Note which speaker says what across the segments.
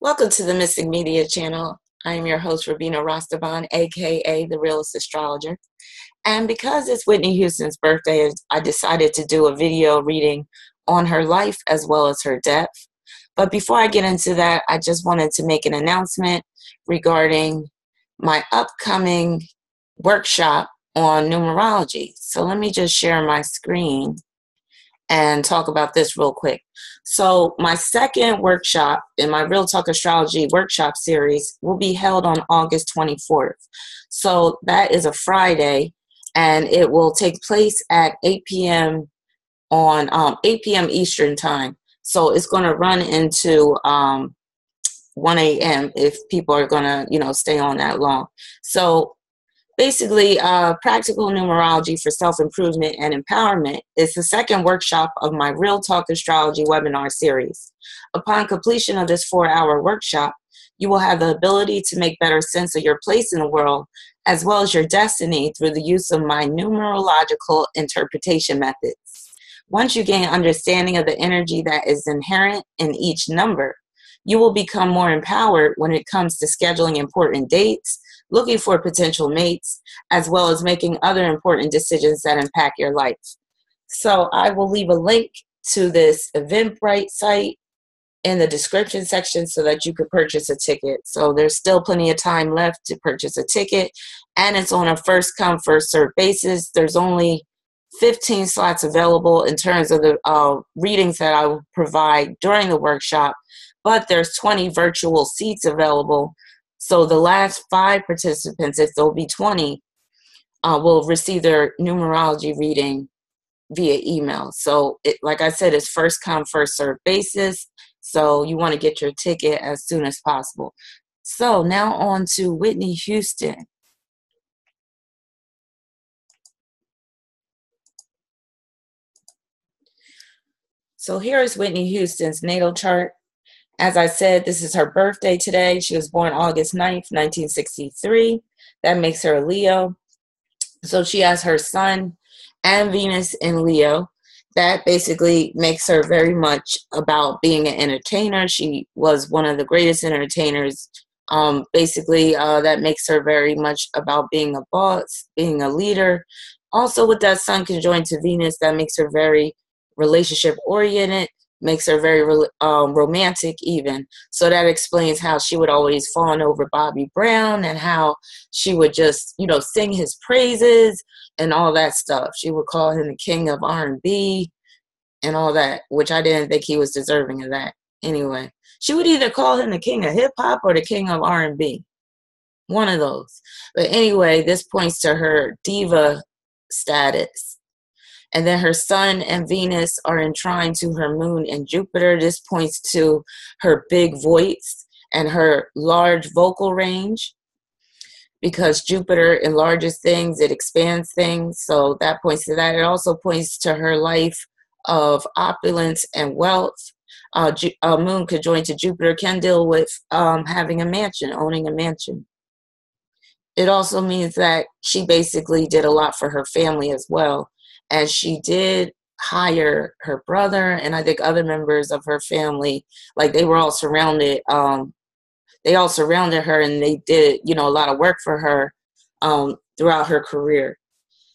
Speaker 1: Welcome to the Mystic Media channel. I am your host, Rahbinah Rastaban, aka the Realest Astrologer. And because it's Whitney Houston's birthday, I decided to do a video reading on her life as well as her death. But before I get into that, I just wanted to make an announcement regarding my upcoming workshop on numerology. So let me just share my screen and talk about this real quick. So, my second workshop in my Real Talk Astrology workshop series will be held on August 24th. So, that is a Friday, and it will take place at 8 p.m. on um, 8 p.m. Eastern Time. So, it's going to run into um, 1 a.m. if people are going to, you know, stay on that long. So, basically uh, practical numerology for self-improvement and empowerment is the second workshop of my real talk astrology webinar series. Upon completion of this four-hour workshop you will have the ability to make better sense of your place in the world as well as your destiny through the use of my numerological interpretation methods. Once you gain understanding of the energy that is inherent in each number you will become more empowered when it comes to scheduling important dates looking for potential mates, as well as making other important decisions that impact your life. So I will leave a link to this Eventbrite site in the description section so that you could purchase a ticket. So there's still plenty of time left to purchase a ticket, and it's on a first come, first serve basis. There's only 15 slots available in terms of the uh, readings that I will provide during the workshop, but there's 20 virtual seats available so the last five participants, if there'll be 20, uh, will receive their numerology reading via email. So, it, like I said, it's first come, first serve basis. So you want to get your ticket as soon as possible. So now on to Whitney Houston. So here is Whitney Houston's natal chart. As I said, this is her birthday today. She was born August 9th, 1963. That makes her a Leo. So she has her sun and Venus in Leo. That basically makes her very much about being an entertainer. She was one of the greatest entertainers. Um, basically, uh, that makes her very much about being a boss, being a leader. Also, with that sun conjoined to Venus, that makes her very relationship oriented makes her very um, romantic even. So that explains how she would always fawn over bobby brown and how she would just you know sing his praises and all that stuff. She would call him the king of r&b and all that which i didn't think he was deserving of that anyway. She would either call him the king of hip-hop or the king of r&b one of those. But anyway this points to her diva status and then her sun and Venus are entwined to her moon and Jupiter. This points to her big voice and her large vocal range because Jupiter enlarges things, it expands things. So that points to that. It also points to her life of opulence and wealth. Uh, Ju- uh, moon conjoined to Jupiter can deal with um, having a mansion, owning a mansion. It also means that she basically did a lot for her family as well and she did hire her brother and I think other members of her family. Like they were all surrounded. Um, they all surrounded her and they did, you know, a lot of work for her um, throughout her career.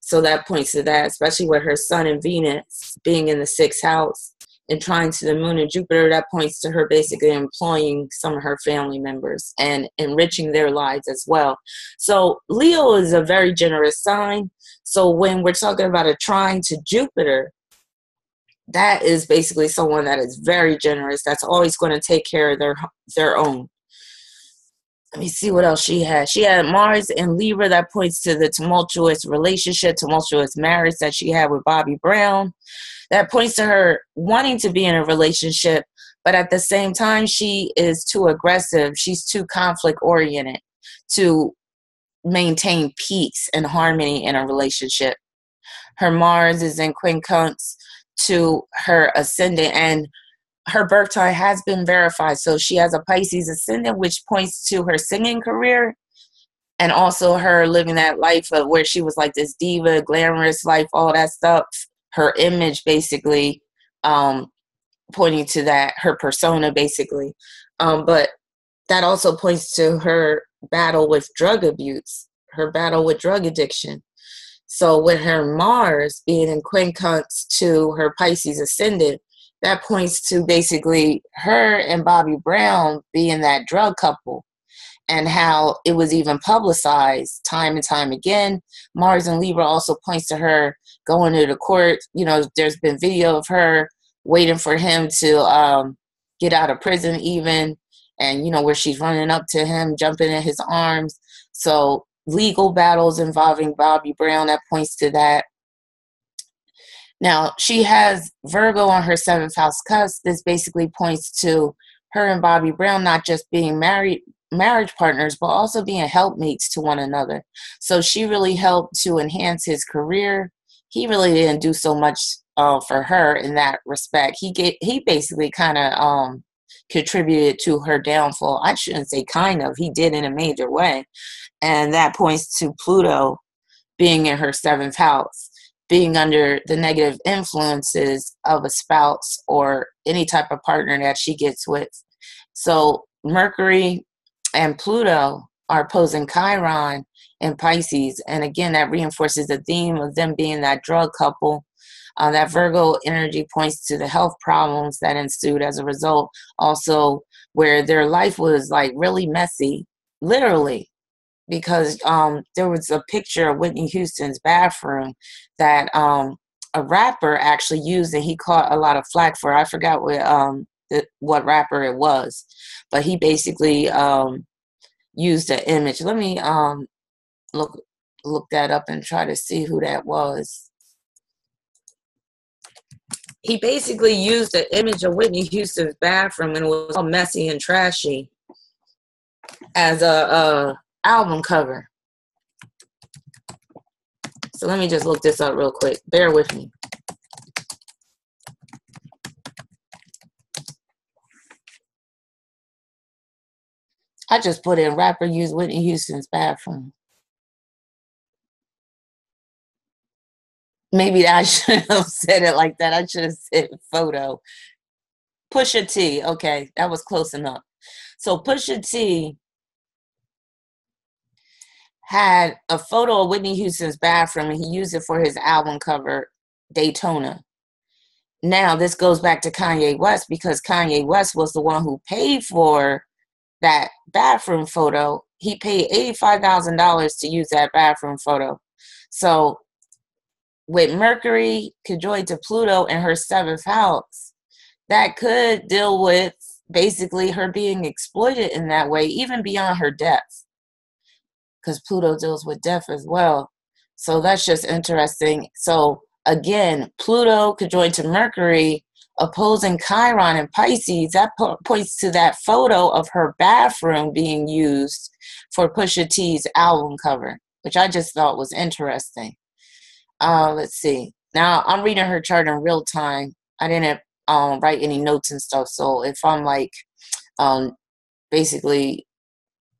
Speaker 1: So that points to that, especially with her sun and Venus being in the sixth house and trying to the moon and Jupiter, that points to her basically employing some of her family members and enriching their lives as well. So Leo is a very generous sign. So when we're talking about a trine to Jupiter, that is basically someone that is very generous. That's always going to take care of their their own. Let me see what else she had. She had Mars and Libra that points to the tumultuous relationship, tumultuous marriage that she had with Bobby Brown. That points to her wanting to be in a relationship, but at the same time, she is too aggressive. She's too conflict oriented to maintain peace and harmony in a relationship. Her Mars is in quincunx to her ascendant, and her birth chart has been verified. So she has a Pisces ascendant, which points to her singing career and also her living that life of where she was like this diva, glamorous life, all that stuff. Her image basically um, pointing to that, her persona basically. Um, but that also points to her battle with drug abuse, her battle with drug addiction. So with her Mars being in quincunx to her Pisces ascendant, that points to basically her and Bobby Brown being that drug couple and how it was even publicized time and time again. Mars and Libra also points to her going to the court. You know, there's been video of her waiting for him to um, get out of prison, even, and you know where she's running up to him, jumping in his arms. So legal battles involving Bobby Brown that points to that. Now she has Virgo on her seventh house cusp. This basically points to her and Bobby Brown not just being married marriage partners, but also being helpmates to one another. So she really helped to enhance his career. He really didn't do so much uh, for her in that respect. He get he basically kind of um, contributed to her downfall. I shouldn't say kind of. He did in a major way, and that points to Pluto being in her seventh house, being under the negative influences of a spouse or any type of partner that she gets with. So Mercury and Pluto are opposing Chiron and Pisces. And again, that reinforces the theme of them being that drug couple. Uh, that Virgo energy points to the health problems that ensued as a result. Also, where their life was like really messy, literally, because um, there was a picture of Whitney Houston's bathroom that um, a rapper actually used, and he caught a lot of flack for. I forgot what um, the, what rapper it was, but he basically um, used the image. Let me um, look look that up and try to see who that was. He basically used the image of Whitney Houston's bathroom and it was all messy and trashy as a, a album cover. So let me just look this up real quick. Bear with me. I just put in rapper use Whitney Houston's bathroom. Maybe I should have said it like that. I should have said photo. Pusha T. Okay, that was close enough. So Pusha T had a photo of Whitney Houston's bathroom and he used it for his album cover, Daytona. Now, this goes back to Kanye West because Kanye West was the one who paid for that bathroom photo, he paid $85,000 to use that bathroom photo. So with Mercury conjoined to Pluto in her seventh house, that could deal with basically her being exploited in that way, even beyond her death. Because Pluto deals with death as well. So that's just interesting. So again, Pluto conjoined to Mercury opposing Chiron and Pisces, that po- points to that photo of her bathroom being used for Pusha T's album cover, which I just thought was interesting. Uh, let's see. Now I'm reading her chart in real time. I didn't um, write any notes and stuff, so if I'm like, um, basically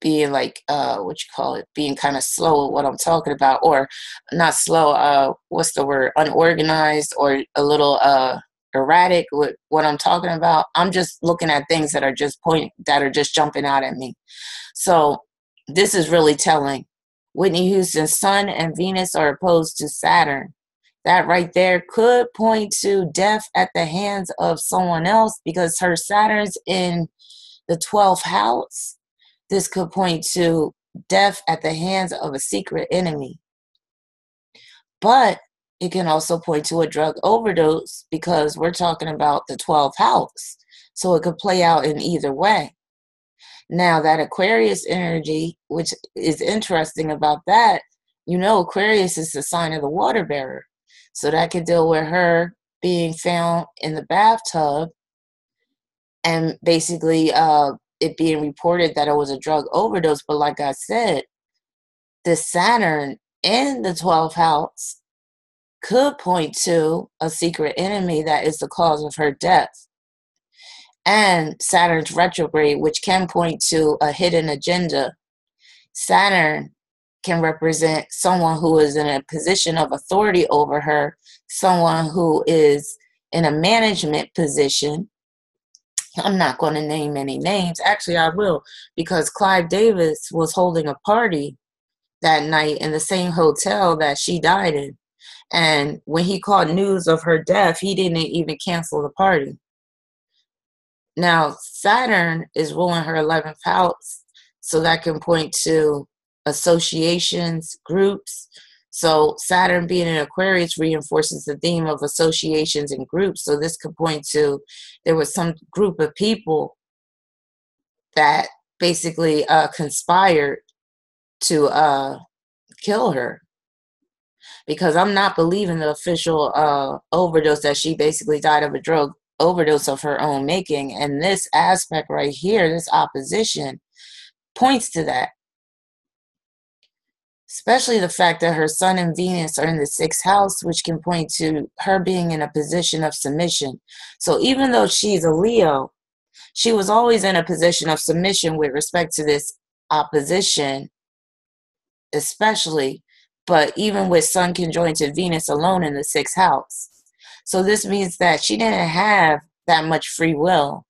Speaker 1: being like uh what you call it being kind of slow at what i'm talking about or not slow uh what's the word unorganized or a little uh erratic with what I'm talking about. I'm just looking at things that are just point that are just jumping out at me. So this is really telling. Whitney Houston's Sun and Venus are opposed to Saturn. That right there could point to death at the hands of someone else because her Saturn's in the 12th house. This could point to death at the hands of a secret enemy. But it can also point to a drug overdose because we're talking about the 12th house. So it could play out in either way. Now, that Aquarius energy, which is interesting about that, you know, Aquarius is the sign of the water bearer. So that could deal with her being found in the bathtub and basically uh, it being reported that it was a drug overdose. But like I said, the Saturn in the 12th house could point to a secret enemy that is the cause of her death. And Saturn's retrograde, which can point to a hidden agenda. Saturn can represent someone who is in a position of authority over her, someone who is in a management position, I'm not going to name any names. Actually, I will because Clive Davis was holding a party that night in the same hotel that she died in. And when he caught news of her death, he didn't even cancel the party. Now, Saturn is ruling her 11th house, so that can point to associations, groups. So, Saturn being in Aquarius reinforces the theme of associations and groups. So, this could point to there was some group of people that basically uh, conspired to uh, kill her because I'm not believing the official uh, overdose that she basically died of a drug overdose of her own making. And this aspect right here, this opposition, points to that. Especially the fact that her sun and Venus are in the sixth house, which can point to her being in a position of submission. So even though she's a Leo, she was always in a position of submission with respect to this opposition, especially but even with Sun conjoined to Venus alone in the sixth house. So this means that she didn't have that much free will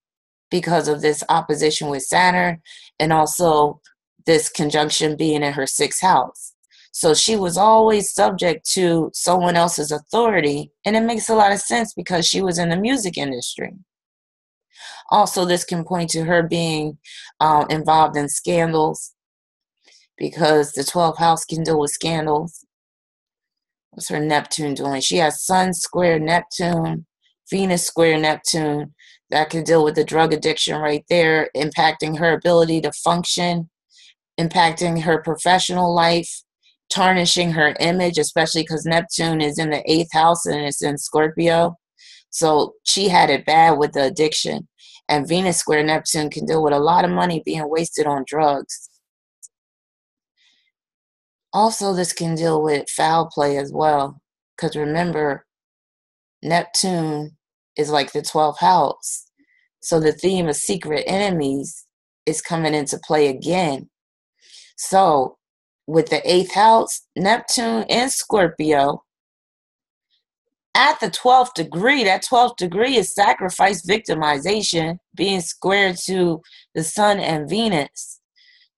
Speaker 1: because of this opposition with Saturn and also this conjunction being in her sixth house. So she was always subject to someone else's authority, and it makes a lot of sense because she was in the music industry. Also, this can point to her being um, involved in scandals because the 12th house can deal with scandals. What's her Neptune doing? She has Sun square Neptune, Venus square Neptune. That can deal with the drug addiction right there, impacting her ability to function, impacting her professional life, tarnishing her image, especially because Neptune is in the eighth house and it's in Scorpio. So she had it bad with the addiction. And Venus square Neptune can deal with a lot of money being wasted on drugs. Also, this can deal with foul play as well. Because remember, Neptune is like the 12th house. So the theme of secret enemies is coming into play again. So, with the eighth house, Neptune and Scorpio, at the 12th degree, that 12th degree is sacrifice victimization being squared to the Sun and Venus.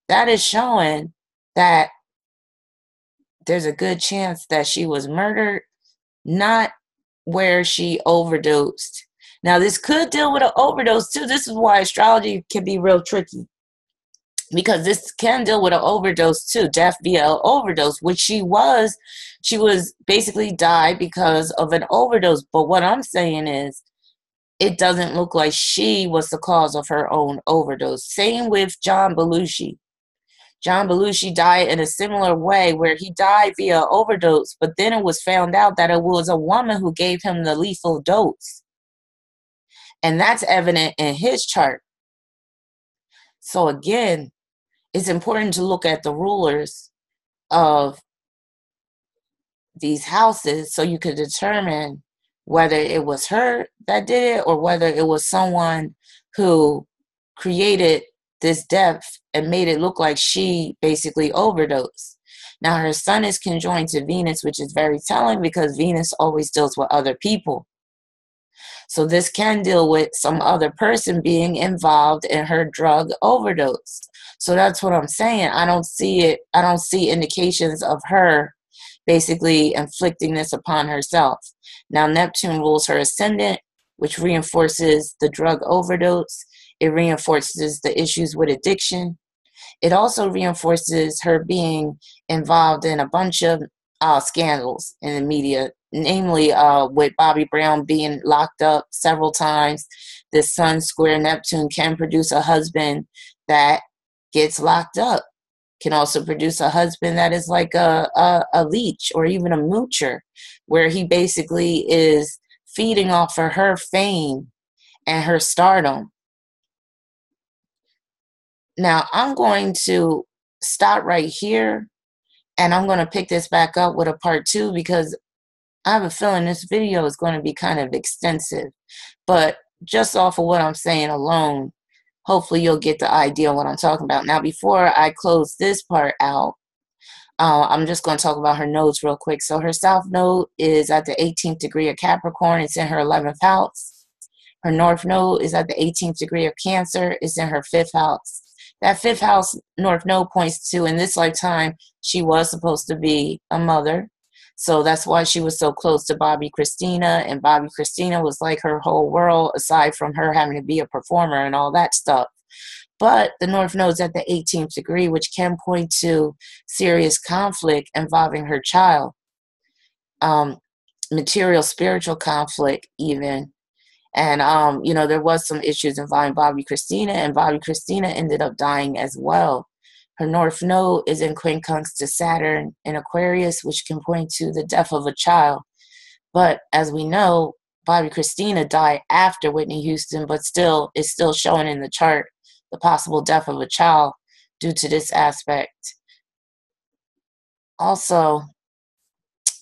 Speaker 1: That is showing that there's a good chance that she was murdered, not where she overdosed. Now, this could deal with an overdose too. This is why astrology can be real tricky because this can deal with an overdose too, death via overdose, which she was. She was basically died because of an overdose. But what I'm saying is, it doesn't look like she was the cause of her own overdose. Same with John Belushi. John Belushi died in a similar way where he died via overdose, but then it was found out that it was a woman who gave him the lethal dose. And that's evident in his chart. So again, it's important to look at the rulers of these houses so you could determine whether it was her that did it or whether it was someone who created this depth and made it look like she basically overdosed. Now, her sun is conjoined to Venus, which is very telling because Venus always deals with other people. So, this can deal with some other person being involved in her drug overdose. So, that's what I'm saying. I don't see it, I don't see indications of her basically inflicting this upon herself. Now, Neptune rules her ascendant, which reinforces the drug overdose. It reinforces the issues with addiction. It also reinforces her being involved in a bunch of uh, scandals in the media, namely uh, with Bobby Brown being locked up several times. The Sun Square Neptune can produce a husband that gets locked up, can also produce a husband that is like a, a, a leech or even a moocher, where he basically is feeding off of her fame and her stardom now I'm going to stop right here and I'm going to pick this back up with a part two because I have a feeling this video is going to be kind of extensive. But just off of what I'm saying alone, hopefully you'll get the idea what I'm talking about. Now, before I close this part out, uh, I'm just going to talk about her nodes real quick. So her south node is at the 18th degree of Capricorn. It's in her 11th house. Her North Node is at the 18th degree of Cancer, It's in her fifth house. That fifth house North Node points to in this lifetime, she was supposed to be a mother. So that's why she was so close to Bobbi Kristina, And Bobbi Kristina was like her whole world, aside from her having to be a performer and all that stuff. But the North Node's at the 18th degree, which can point to serious conflict involving her child. Um, material spiritual conflict, even. And, um, you know, there was some issues involving Bobbi Kristina, and Bobbi Kristina ended up dying as well. Her North Node is in quincunx to Saturn in Aquarius, which can point to the death of a child. But as we know, Bobbi Kristina died after Whitney Houston, but still is still showing in the chart the possible death of a child due to this aspect. Also,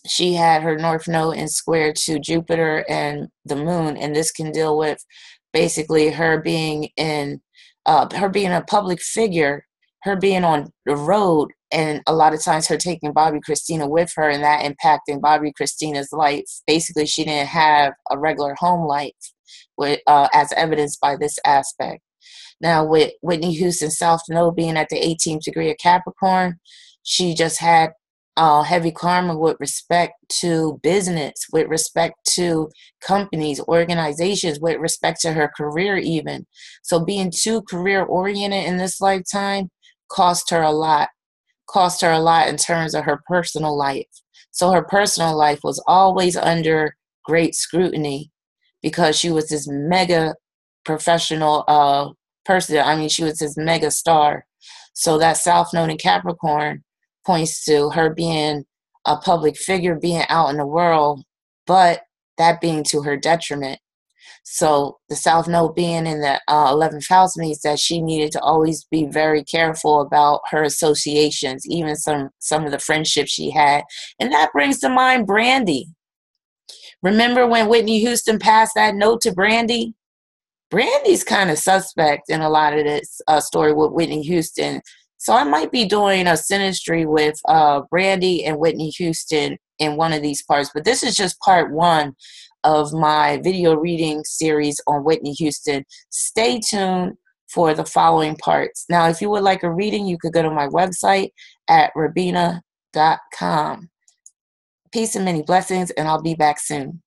Speaker 1: she had her north node in square to Jupiter and the moon, and this can deal with basically her being in uh, her being a public figure, her being on the road, and a lot of times her taking Bobbi Kristina with her, and that impacting Bobbi Kristina's life. Basically, she didn't have a regular home life, with, uh, as evidenced by this aspect. Now, with Whitney Houston South Node being at the 18th degree of Capricorn, she just had uh, heavy karma with respect to business, with respect to companies, organizations, with respect to her career, even. So, being too career oriented in this lifetime cost her a lot, cost her a lot in terms of her personal life. So, her personal life was always under great scrutiny because she was this mega professional uh, person. I mean, she was this mega star. So that South Node in Capricorn points to her being a public figure, being out in the world, but that being to her detriment. So the South Node being in the uh, 11th house means that she needed to always be very careful about her associations, even some some of the friendships she had. And that brings to mind Brandy. Remember when Whitney Houston passed that note to Brandy? Brandy's kind of suspect in a lot of this uh, story with Whitney Houston. So I might be doing a synastry with uh, Brandy and Whitney Houston in one of these parts, but this is just part one of my video reading series on Whitney Houston. Stay tuned for the following parts. Now, if you would like a reading, you could go to my website at rahbinah.com. Peace and many blessings, and I'll be back soon.